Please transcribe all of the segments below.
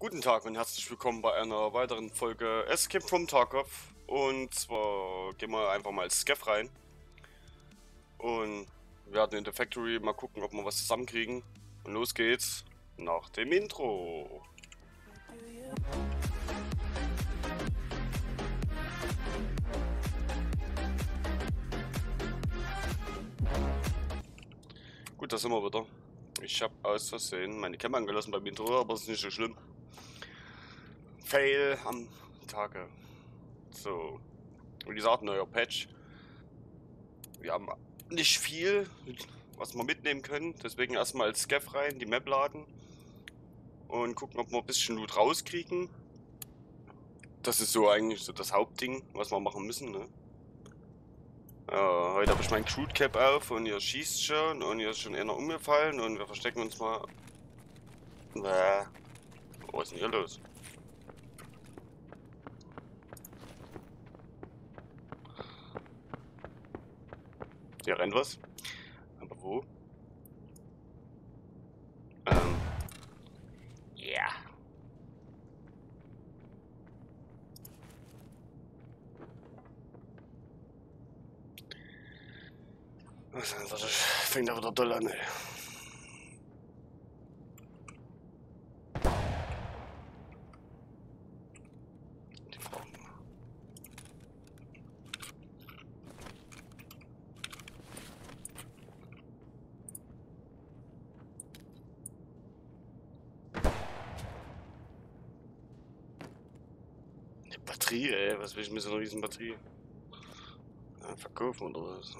Guten Tag und herzlich willkommen bei einer weiteren Folge Escape from Tarkov. Und zwar gehen wir einfach mal als Scav rein. Und werden in der Factory mal gucken, ob wir was zusammenkriegen. Und los geht's nach dem Intro. Gut, da sind wir wieder. Ich habe aus Versehen meine Cam angelassen beim Intro, aber es ist nicht so schlimm. Fail am Tage. So. Wie gesagt, neuer Patch. Wir haben nicht viel, was wir mitnehmen können. Deswegen erstmal als Scav rein, die Map laden. Und gucken, ob wir ein bisschen Loot rauskriegen. Das ist so eigentlich so das Hauptding, was wir machen müssen. Ne? Äh, heute habe ich mein Crude Cap auf und ihr schießt schon und ihr ist schon einer umgefallen und wir verstecken uns mal. Bäh. Was ist denn hier los? Hier rennt was. Aber wo? Ähm. Ja. Ist das? Fängt aber doll an, ey. Batterie, ey. Was will ich mit so einer riesen Batterie? Ja, verkaufen oder was?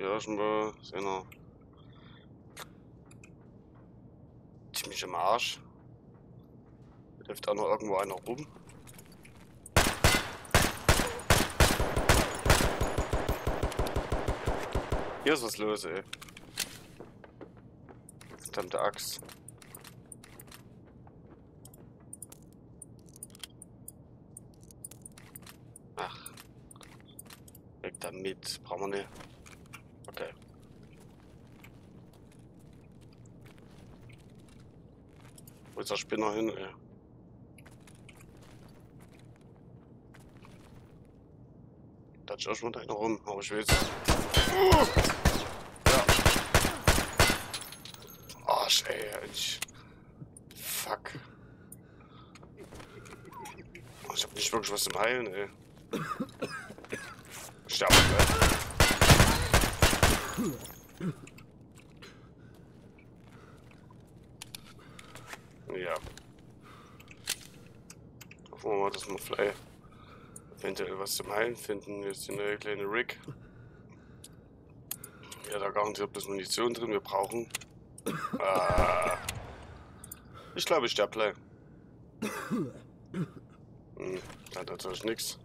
Ja, schon mal ist einer ziemlich im Arsch. Läuft auch noch irgendwo einer rum. Hier ist was los, ey. Verdammte Axt. Ach. Weg damit. Brauchen wir nicht. Wo ist der Spinner hin, ey? Da ist auch schon einer rum, aber ich will jetzt. Uh! Ja. Arsch, ey. Ich... Fuck. Ich hab nicht wirklich was zum Heilen, ey. Sterben, ey. Ja. Hoffen wir mal, dass wir vielleicht eventuell was zum Heilen finden. Ist die neue kleine Rig. Ja, da garantiert bis Munition drin. Wir brauchen. Ah. Ich glaube, ich sterbe gleich. Hm, hat natürlich nichts.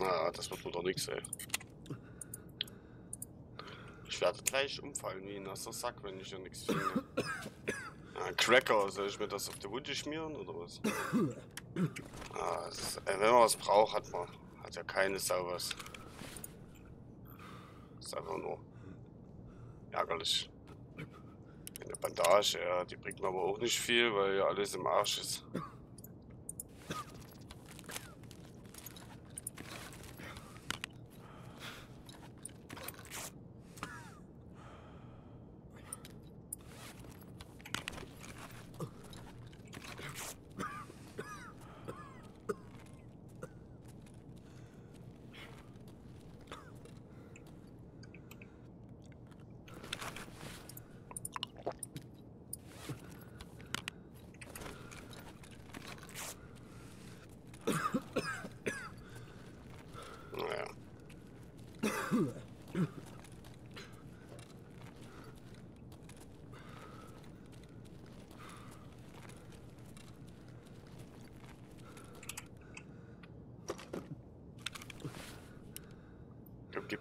Ah, das wird mir doch nichts, ey. Ich werde gleich umfallen wie ein nasser Sack, wenn ich ja nichts finde. Ah, Cracker, soll ich mir das auf die Wunde schmieren oder was? Ah, ist, ey, wenn man was braucht, hat man. Hat ja keine Sau was. ist einfach nur ärgerlich. Eine Bandage, ja, die bringt mir aber auch nicht viel, weil ja alles im Arsch ist.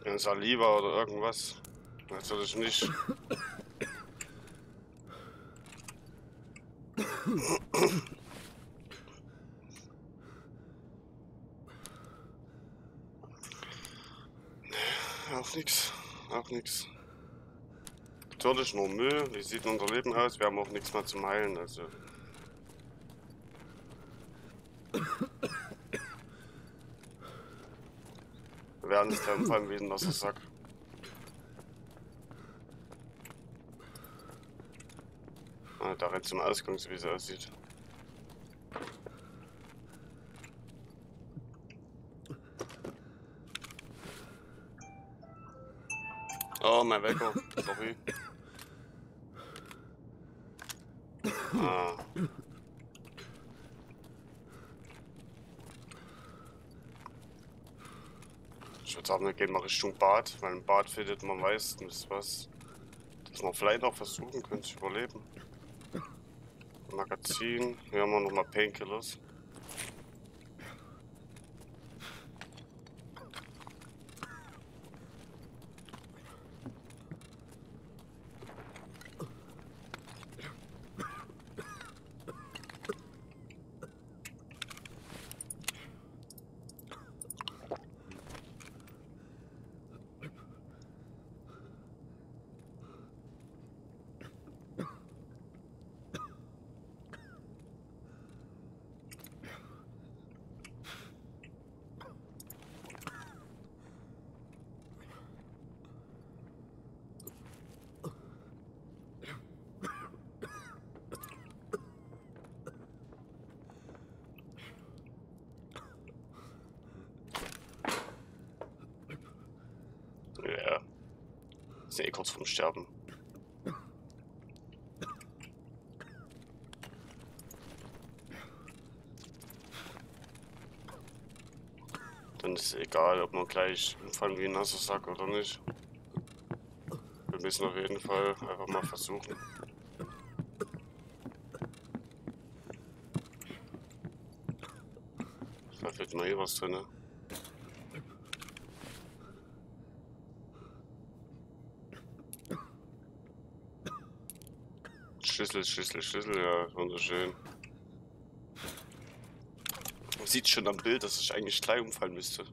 Gib mir ein Saliva oder irgendwas. Natürlich nicht. Auch nix. Auch nix. Natürlich nur Müll. Wie sieht unser Leben aus? Wir haben auch nichts mehr zum Heilen, also. Es dann fallen wie ein nasser Sack. Ah, da rennt zum Ausgang, so wie es aussieht. Oh, mein Wecker. Sorry. Ah. Ich würde sagen, wir gehen mal Richtung Bad, weil im Bad findet man meistens was, dass man vielleicht auch versuchen könnte zu überleben. Magazin, hier haben wir nochmal Painkillers. Ja. Ist eh kurz vorm Sterben. Dann ist es egal, ob man gleich umfallen wie ein nasser Sack oder nicht. Wir müssen auf jeden Fall einfach mal versuchen. Da fehlt noch hier was drin. Schlüssel, Schlüssel, Schlüssel, ja, wunderschön. Man sieht schon am Bild, dass ich eigentlich gleich umfallen müsste.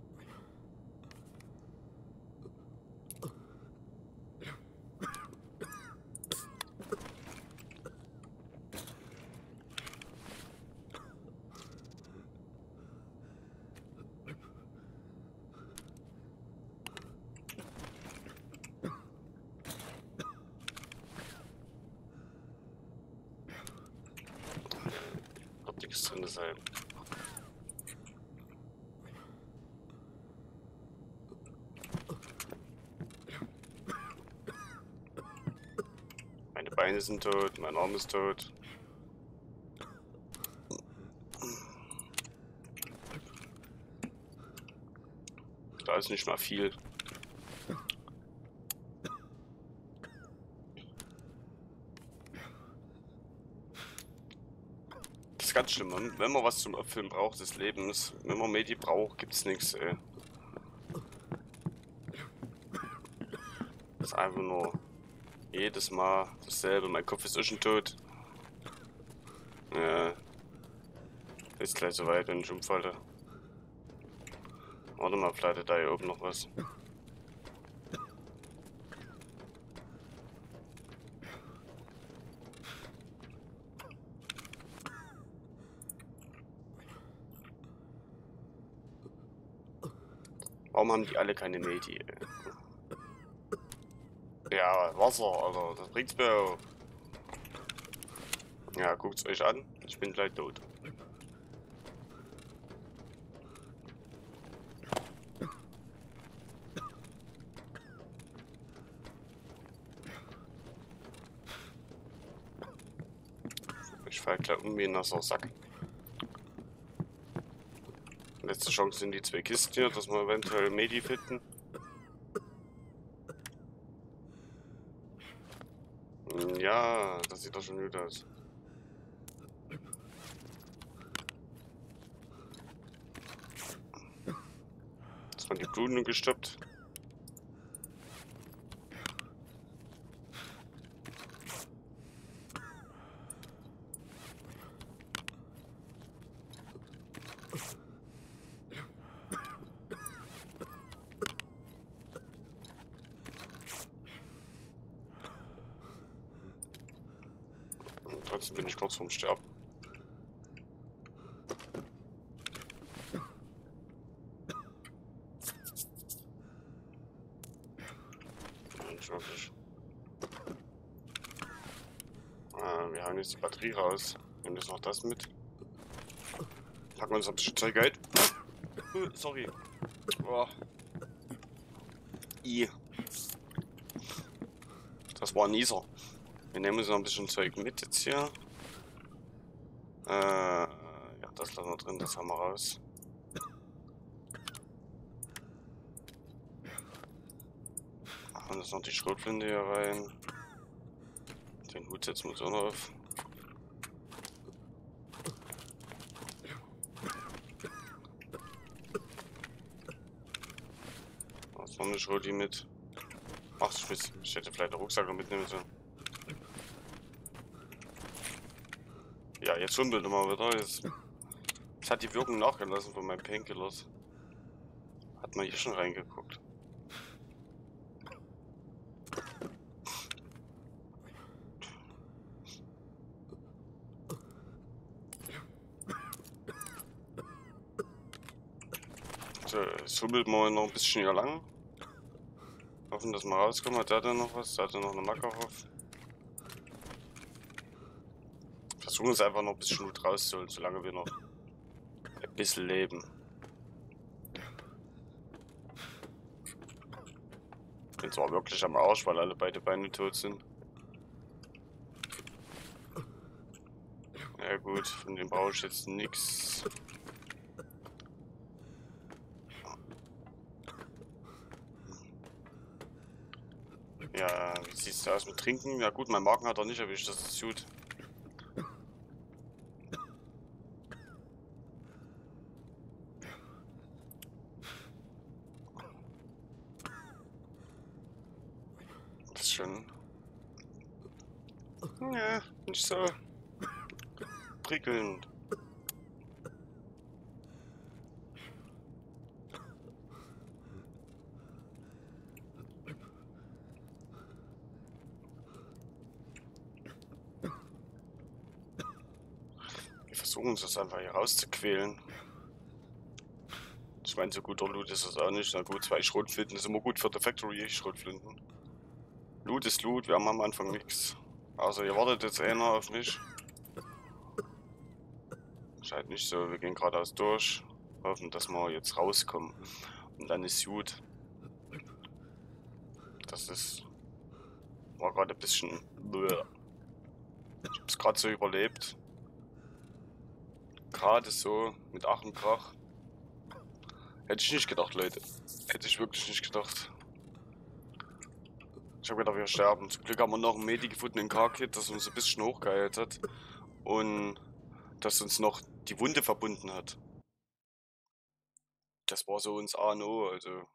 Wird nichts drin sein. Meine Beine sind tot, mein Arm ist tot. Da ist nicht mal viel. Ganz schlimm. Wenn wenn man was zum Erfüllen braucht des Lebens, wenn man Medi braucht, gibt's nichts, ey. Das ist einfach nur jedes Mal dasselbe. Mein Kopf ist schon tot. Ja. Ist gleich soweit, wenn ich umfalle. Warte mal, vielleicht da hier oben noch was. Warum haben die alle keine ey? Ja, Wasser, also das bringt's mir. Ja, guckt's euch an. Ich bin gleich tot. Ich fall gleich um wie ein nasser Sack. Letzte Chance sind die zwei Kisten hier, dass wir eventuell Medi finden. Hm, Ja, das sieht doch schon gut aus. Ist man die Blutung gestoppt? Trotzdem bin ich kurz vorm Sterben. Ah, wir haben jetzt die Batterie raus. Nehmen jetzt noch das mit. Packen wir uns ein bisschen Zeug ein. Uh, sorry. Oh. I. Das war ein Nieser. Wir nehmen uns noch ein bisschen Zeug mit jetzt hier. Äh, ja, das lassen wir drin, das haben wir raus. Machen jetzt noch die Schrotflinte hier rein. Den Hut setzen wir uns auch noch auf. Was noch eine Schroti mit? Ach, ich, hätte vielleicht einen Rucksack mitnehmen sollen. Jetzt humpelt er mal wieder. Jetzt, jetzt hat die Wirkung nachgelassen von meinen Painkillers. Hat man hier schon reingeguckt. So, jetzt humpelt man noch ein bisschen hier lang. Hoffen, dass wir rauskommen. Hat der denn noch was? Der hatte noch eine Mackerhoff. Versuchen es einfach noch ein bisschen gut rauszuholen, solange wir noch ein bisschen leben. Bin zwar wirklich am Arsch, weil alle beide Beine tot sind. Ja gut, von dem brauche ich jetzt nichts. Ja, wie sieht's da aus mit Trinken? Ja gut, mein Magen hat er nicht erwischt, das ist gut. Das ist schon... So... prickelnd. Wir versuchen uns das einfach hier rauszuquälen. Ich meine, so guter Loot ist es auch nicht. Na gut, zwei Schrotflinten ist immer gut für die Factory, Schrotflinten. Loot ist Loot, wir haben am Anfang nichts. Also hier wartet jetzt einer auf mich. Scheint nicht so, wir gehen geradeaus durch. Hoffen, dass wir jetzt rauskommen. Und dann ist gut. Das ist... War gerade ein bisschen... Ich hab's gerade so überlebt. Gerade so, mit Ach und Krach. Hätte ich nicht gedacht, Leute. Hätte ich wirklich nicht gedacht. Ich habe gedacht, wir sterben. Zum Glück haben wir noch ein Medi gefunden in Car-Kit, das uns ein bisschen hochgeheilt hat. Und das uns noch die Wunde verbunden hat. Das war so uns A und O, also.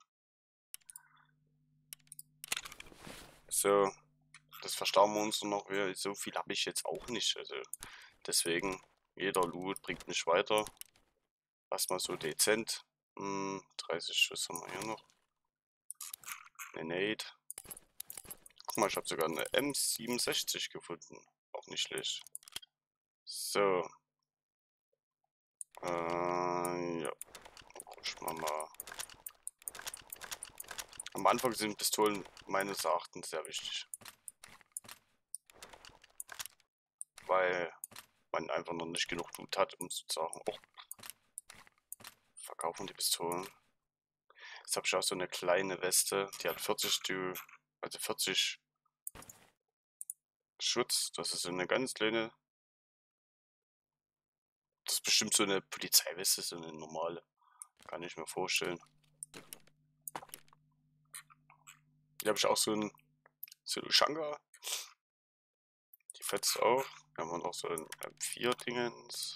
So. Das verstauen wir uns noch. So viel habe ich jetzt auch nicht. Also. Deswegen, jeder Loot bringt mich weiter. Erstmal so dezent. Hm, 30 Schuss haben wir hier noch. Eine Nade. Guck mal, ich habe sogar eine M67 gefunden. Auch nicht schlecht. So. Äh, ja. Guck mal mal. Am Anfang sind Pistolen meines Erachtens sehr wichtig. Weil man einfach noch nicht genug Loot hat, um zu sagen, oh, verkaufen die Pistolen. Jetzt habe ich auch so eine kleine Weste, die hat 40 Stü also 40 Schutz. Das ist so eine ganz kleine. Das ist bestimmt so eine Polizeiweste, so eine normale. Kann ich mir vorstellen. Hier habe ich auch so ein so. Die fetzt auch. Hier haben wir noch so ein M4-Dingens.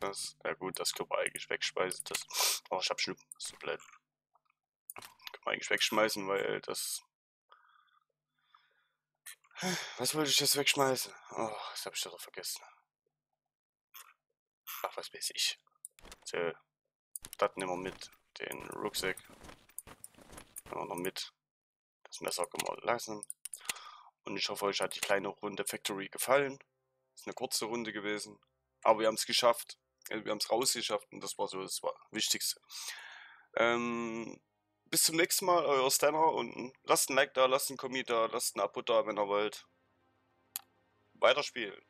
Das, ja gut, das können wir eigentlich wegschmeißen. Das, oh, ich hab Schnupfen, das so bleibt. Können wir eigentlich wegschmeißen, weil das. Was wollte ich jetzt wegschmeißen? Oh, das habe ich doch vergessen. Ach, was weiß ich. So, das nehmen wir mit. Den Rucksack. Nehmen wir noch mit. Das Messer können wir lassen. Und ich hoffe, euch hat die kleine Runde Factory gefallen. Ist eine kurze Runde gewesen. Aber wir haben es geschafft. Also wir haben es rausgeschafft und das war so das war Wichtigste. Ähm, bis zum nächsten Mal, euer Stanner und lasst ein Like da, lasst ein Kommi da, lasst ein Abo da, wenn ihr wollt. Weiterspielen.